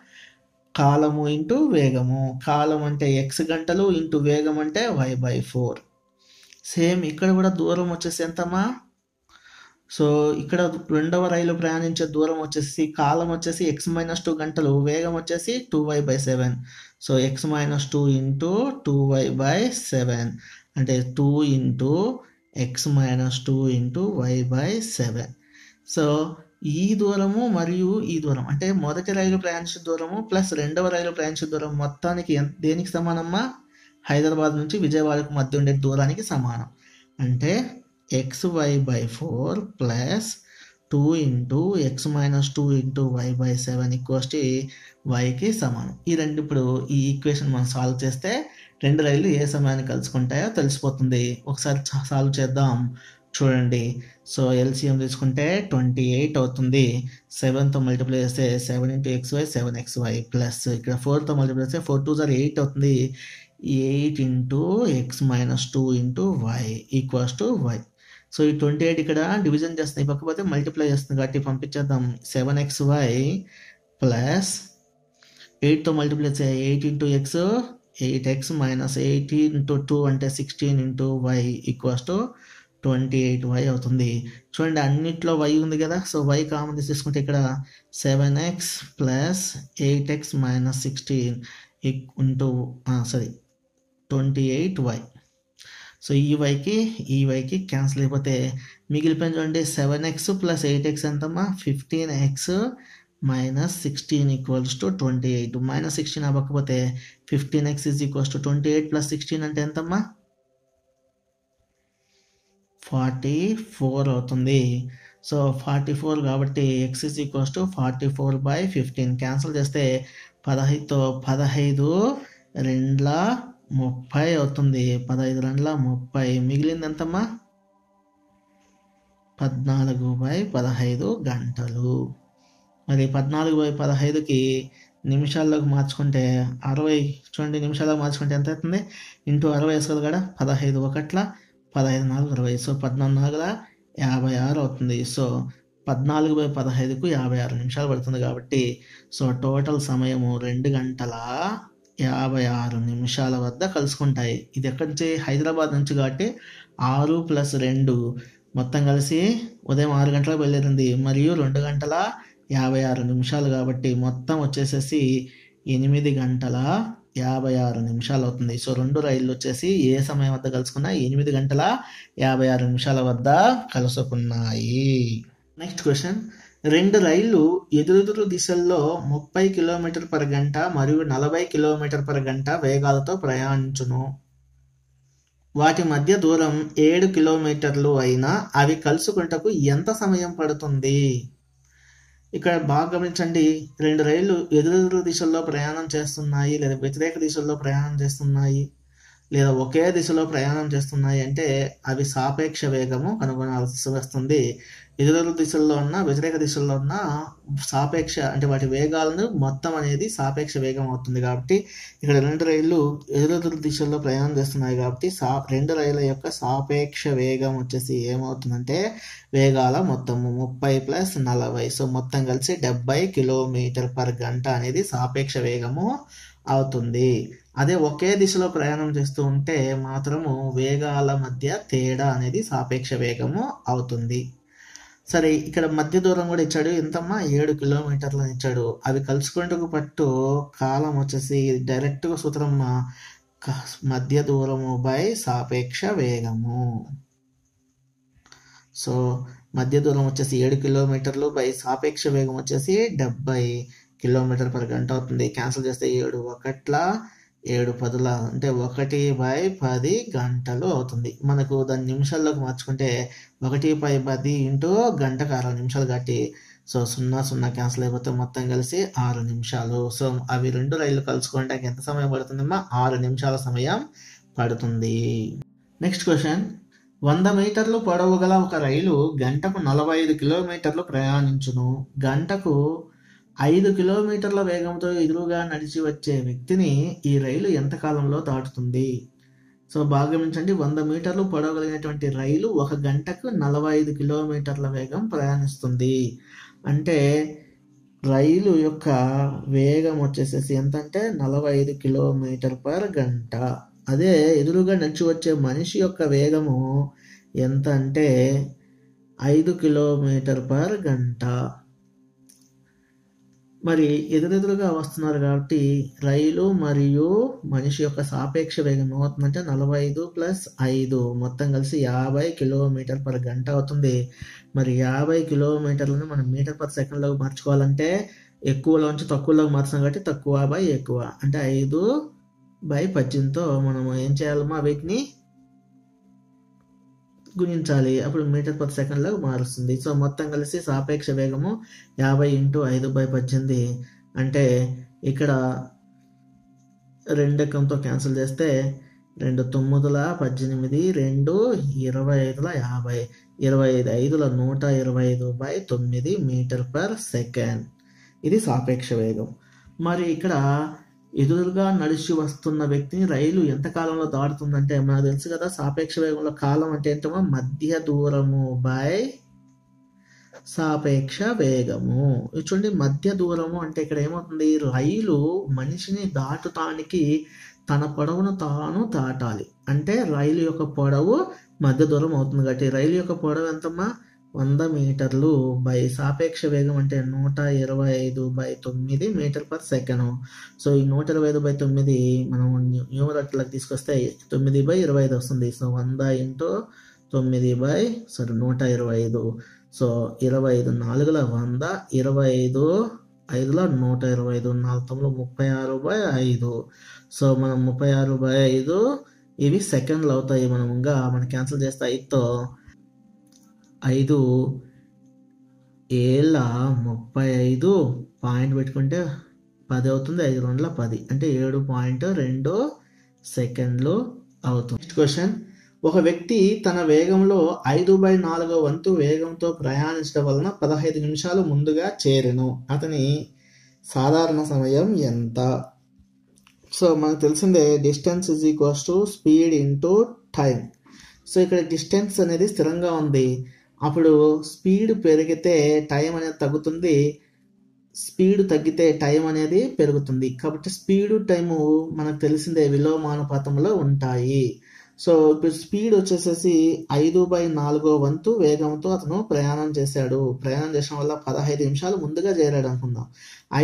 Speaker 1: కాలము ఇంటూ వేగము. కాలం అంటే ఎక్స్ గంటలు ఇంటూ వేగం అంటే వై బై ఫోర్ సేమ్ ఇక్కడ కూడా దూరం వచ్చేసి ఎంతమా సో ఇక్కడ రెండవ రైలు ప్రయాణించే దూరం వచ్చేసి కాలం వచ్చేసి ఎక్స్ మైనస్ టూ గంటలు వేగం వచ్చేసి two y by seven so x minus two into two y by seven అంటే two into x minus two into y by seven so ఈ దూరము మరియు ఈ దూరం అంటే మొదటి రైలు ప్రయాణించే దూరము ప్లస్ రెండవ రైలు ప్రయాణించే దూరం మొత్తానికి ఎంత దేనికి సమానమ్మా? హైదరాబాద్ నుంచి విజయవాడకు మధ్య ఉండే దూరానికి సమానం. అంటే x y by four plus two into x minus two into y by seven equals వైకి సమానం. ఈ రెండు ఇప్పుడు ఈ ఈక్వేషన్ మనం సాల్వ్ చేస్తే రెండు రైళ్ళు ఏ సమయాన్ని కలుసుకుంటాయో తెలిసిపోతుంది. ఒకసారి సాల్వ్ చేద్దాం. చూడండి. సో ఎల్సిఎం తీసుకుంటే ట్వంటీ ఎయిట్ అవుతుంది సెవెన్తో మల్టిప్లై చేస్తే seven into x y seven x y plus ఇక్కడ ఫోర్తో మల్టిప్లై చేస్తే ఫోర్ టూ సార్ ఎయిట్ అవుతుంది. Eight into x minus two into y equals to y so ఈ ట్వంటీ ఎయిట్ ఇక్కడ డివిజన్ చేస్తుంది ఇవ్వకపోతే మల్టిప్లై చేస్తుంది కాబట్టి పంపించేద్దాం. సెవెన్ ఎక్స్ వై ప్లస్ ఎయిట్తో మల్టిప్లై చేయాలి eight into x eight x minus eighteen into two అంటే sixteen into y equals to twenty eight y అవుతుంది. చూడండి అన్నిట్లో వై ఉంది కదా? సో వై కామన్ తీసుకుంటే ఇక్కడ seven x plus eight x minus sixteen into sorry twenty eight y so ఈ వైకి ఈ వైకి క్యాన్సిల్ అయిపోతే మిగిలిపోయిన చూడండి seven x plus eight x ఎంతమ్మా? Fifteen x minus sixteen equals to twenty eight minus sixteen అవ్వకపోతే fifteen x is equals to twenty eight plus sixteen అంటే ఎంతమ్మా? ఫార్టీ ఫోర్ అవుతుంది. సో ఫార్టీ ఫోర్ కాబట్టి x is equals to forty four by fifteen cancel చేస్తే పదహైదుతో పదహైదు రెండ్ల ముప్పై అవుతుంది. పదహైదు రెండ్ల ముప్పై. మిగిలింది ఎంతమ్మా పద్నాలుగు బై పదహైదు గంటలు. మరి పద్నాలుగు బై పదహైదుకి నిమిషాల్లోకి మార్చుకుంటే అరవై చూడండి నిమిషాల్లోకి మార్చుకుంటే ఎంత అవుతుంది? ఇంటూ అరవై వేసుకోదు కదా పదహైదు ఒకట్ల పదహైదు నాలుగు అరవై. సో పద్నాలుగు నాలుగుల యాభై ఆరు అవుతుంది. సో పద్నాలుగు బై పదహైదుకు యాభై ఆరు నిమిషాలు పడుతుంది కాబట్టి సో టోటల్ సమయము రెండు గంటల యాభై ఆరు నిమిషాల వద్ద కలుసుకుంటాయి. ఇది ఎక్కడి నుంచి? హైదరాబాద్ నుంచి కాబట్టి ఆరు ప్లస్ రెండు. మొత్తం కలిసి ఉదయం ఆరు గంటలకు బయలుదేరింది. మరియు రెండు గంటల యాభై ఆరు నిమిషాలు కాబట్టి మొత్తం వచ్చేసేసి ఎనిమిది గంటల యాభై ఆరు నిమిషాలు అవుతుంది. సో రెండు రైళ్ళు వచ్చేసి ఏ సమయం వద్ద కలుసుకున్నా ఎనిమిది గంటల యాభై ఆరు నిమిషాల వద్ద కలుసుకున్నాయి. Next question. రెండు రైళ్ళు ఎదురెదురు దిశల్లో ముప్పై కిలోమీటర్ పర్ గంట మరియు నలభై కిలోమీటర్ పర్ గంట వేగాలతో ప్రయాణించును. వాటి మధ్య దూరం ఏడు కిలోమీటర్లు అయినా అవి కలుసుకుంటకు ఎంత సమయం పడుతుంది? ఇక్కడ బాగా గమనించండి. రెండు రైళ్ళు ఎదురెదురు దిశల్లో ప్రయాణం చేస్తున్నాయి లేదా వ్యతిరేక దిశల్లో ప్రయాణం చేస్తున్నాయి. లేదా ఒకే దిశలో ప్రయాణం చేస్తున్నాయి అంటే అవి సాపేక్ష వేగము కనుగొనాల్సి వస్తుంది. ఎదురు దిశల్లో ఉన్న వ్యతిరేక దిశల్లో ఉన్న సాపేక్ష అంటే వాటి వేగాలను మొత్తం అనేది సాపేక్ష వేగం అవుతుంది కాబట్టి ఇక్కడ రెండు రైళ్ళు ఎదురెదురు దిశల్లో ప్రయాణం చేస్తున్నాయి కాబట్టి సా రెండు రైళ్ళ యొక్క సాపేక్ష వేగం వచ్చేసి ఏమవుతుందంటే వేగాల మొత్తము ముప్పై ప్లస్ నలభై. సో మొత్తం కలిసి డెబ్బై కిలోమీటర్ పర్ గంట అనేది సాపేక్ష వేగము అవుతుంది. అదే ఒకే దిశలో ప్రయాణం చేస్తూ ఉంటే మాత్రము వేగాల మధ్య తేడా అనేది సాపేక్ష వేగము అవుతుంది. సరే ఇక్కడ మధ్య దూరం కూడా ఇచ్చాడు. ఎంతమ్మా? ఏడు కిలోమీటర్లు ఇచ్చాడు. అవి కలుసుకుంటూ పట్టు కాలం వచ్చేసి డైరెక్ట్గా సూత్రమ్మా మధ్య దూరము బై సాపేక్ష వేగము. సో మధ్య దూరం వచ్చేసి ఏడు కిలోమీటర్లు బై సాపేక్ష వేగం వచ్చేసి డెబ్బై కిలోమీటర్ పర్ గంట అవుతుంది. క్యాన్సిల్ చేస్తే ఏడు ఒకట్ల ఏడు పదుల అంటే ఒకటి బై పది గంటలు అవుతుంది. మనకు దాని నిమిషాల్లోకి మార్చుకుంటే ఒకటి బై పది ఇంటూ గంటకు ఆరు నిమిషాలు కట్టి సో సున్నా సున్నా క్యాన్సిల్ అయిపోతే మొత్తం కలిసి ఆరు నిమిషాలు. సో అవి రెండు రైళ్ళు కలుసుకోవడానికి ఎంత సమయం పడుతుందమ్మా? ఆరు నిమిషాల సమయం పడుతుంది. Next question. వంద మీటర్లు పొడవు గల ఒక రైలు గంటకు నలభై ఐదు కిలోమీటర్లు ప్రయాణించును. గంటకు ఐదు కిలోమీటర్ల వేగంతో ఎదురుగా నడిచి వచ్చే వ్యక్తిని ఈ రైలు ఎంతకాలంలో దాటుతుంది? సో బాగా గమనించండి వంద మీటర్లు పొడవగలిగినటువంటి రైలు ఒక గంటకు నలభై ఐదు కిలోమీటర్ల వేగం ప్రయాణిస్తుంది. అంటే రైలు యొక్క వేగం వచ్చేసేసి ఎంత అంటే నలభై ఐదు కిలోమీటర్ పర్ గంట. అదే ఎదురుగా నడిచి వచ్చే మనిషి యొక్క వేగము ఎంత అంటే ఐదు కిలోమీటర్ పర్ గంట. మరి ఎదురెదురుగా వస్తున్నారు కాబట్టి రైలు మరియు మనిషి యొక్క సాపేక్ష వేగం ఏమవుతుందంటే నలభై ఐదు ప్లస్ ఐదు. మొత్తం కలిసి యాభై కిలోమీటర్ పర్ గంట అవుతుంది. మరి యాభై కిలోమీటర్లను మనం మీటర్ పర్ సెకండ్లోకి మార్చుకోవాలంటే ఎక్కువలోంచి తక్కువలోకి మార్చాం కాబట్టి తక్కువ బై ఎక్కువ. అంటే ఐదు బై పద్దెనిమిదితో మనం ఏం చేయాలమ్మా వీటిని? గుణించాలి. అప్పుడు మీటర్ పర్ సెకండ్లో మారుస్తుంది. సో మొత్తం కలిసి సాపేక్ష వేగము యాభై ఇంటూ ఐదు బై పద్దెనిమిది. అంటే ఇక్కడ రెండు ఎక్కంతో క్యాన్సిల్ చేస్తే రెండు తొమ్మిదిల పద్దెనిమిది రెండు ఇరవై ఐదుల యాభై. ఇరవై ఐదు ఐదుల నూట ఇరవై ఐదు బై తొమ్మిది మీటర్ పర్ సెకండ్. ఇది సాపేక్ష వేగం. మరి ఇక్కడ ఎదురుగా నడిచి వస్తున్న వ్యక్తిని రైలు ఎంత కాలంలో దాటుతుందంటే మనకు తెలుసు కదా సాపేక్ష వేగంలో కాలం అంటే ఏంటమో మధ్య దూరము బై సాపేక్ష వేగము. ఇది చూడండి మధ్య దూరము అంటే ఇక్కడ ఏమవుతుంది? రైలు మనిషిని దాటుతానికి తన పొడవును తాను దాటాలి. అంటే రైలు యొక్క పొడవు మధ్య దూరం అవుతుంది కాబట్టి రైలు యొక్క పొడవు ఎంతమ్మా? వంద మీటర్లు బై సాపేక్ష వేగం అంటే నూట ఇరవై ఐదు బై తొమ్మిది మీటర్ పర్ సెకండ్. సో ఈ నూట ఇరవై ఐదు బై తొమ్మిది మనం న్యూమరట్లకు తీసుకొస్తే తొమ్మిది బై ఇరవై ఐదు వస్తుంది. సో వంద ఇంటూ తొమ్మిది బై సారీ నూట ఇరవై ఐదు. సో ఇరవై ఐదు నాలుగుల వంద ఇరవై ఐదు ఐదులో నూట ఇరవై ఐదు నాలుగు తొమ్మిది ముప్పై ఆరు బై ఐదు. సో మనం ముప్పై ఆరు బై ఐదు ఇవి సెకండ్లు అవుతాయి. మనం ఇంకా మనం క్యాన్సిల్ చేస్తే ఐదుతో ఐదు ఏళ్ళ ముప్పై ఐదు పాయింట్ పెట్టుకుంటే పది అవుతుంది ఐదు రెండుల పది. అంటే ఏడు పాయింట్ రెండు సెకండ్లు అవుతుంది. నెక్స్ట్ క్వశ్చన్ ఒక వ్యక్తి తన వేగంలో ఐదు బై నాలుగో వంతు వేగంతో ప్రయాణించడం వలన పదహైదు నిమిషాలు ముందుగా చేరెను. అతని సాధారణ సమయం ఎంత? సో మనకు తెలిసిందే distance is equals to speed into time so ఇక్కడ డిస్టెన్స్ అనేది స్థిరంగా ఉంది. అప్పుడు స్పీడ్ పెరిగితే టైం అనేది తగ్గుతుంది. స్పీడ్ తగ్గితే టైం అనేది పెరుగుతుంది. కాబట్టి స్పీడు టైము మనకు తెలిసిందే విలోమానుపాతంలో ఉంటాయి. సో ఇప్పుడు స్పీడ్ వచ్చేసేసి ఐదు బై నాలుగో వంతు వేగంతో అతను ప్రయాణం చేశాడు. ప్రయాణం చేయడం వల్ల పదహైదు నిమిషాలు ముందుగా చేరాడు అనుకుందాం.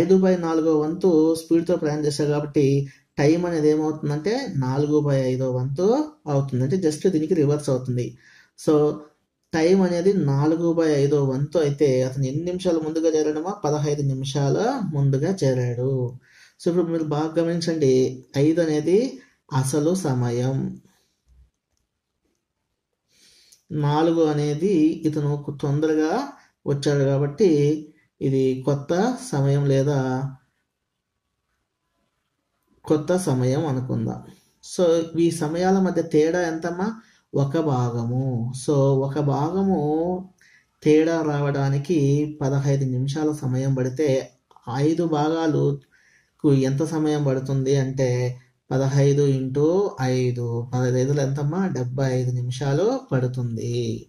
Speaker 1: ఐదు బై నాలుగో వంతు స్పీడ్తో ప్రయాణం చేశాడు కాబట్టి టైం అనేది ఏమవుతుందంటే నాలుగు బై ఐదో వంతు అవుతుంది అంటే జస్ట్ దీనికి రివర్స్ అవుతుంది. సో టైం అనేది నాలుగు బై ఐదో వంతు అయితే అతను ఎన్ని నిమిషాలు ముందుగా చేరాడమో పదహైదు నిమిషాల ముందుగా చేరాడు. సో ఇప్పుడు మీరు బాగా గమనించండి. ఐదు అనేది అసలు సమయం. నాలుగు అనేది ఇతను తొందరగా వచ్చాడు కాబట్టి ఇది కొత్త సమయం లేదా కొత్త సమయం అనుకుందాం. సో ఈ సమయాల మధ్య తేడా ఎంతమ్మా? ఒక భాగము. సో ఒక భాగము తేడా రావడానికి పదహైదు నిమిషాల సమయం పడితే ఐదు భాగాలుకు ఎంత సమయం పడుతుంది అంటే పదహైదు ఇంటూ ఐదు. పదహైదులు ఎంతమ్మా డెబ్బై ఐదు నిమిషాలు పడుతుంది.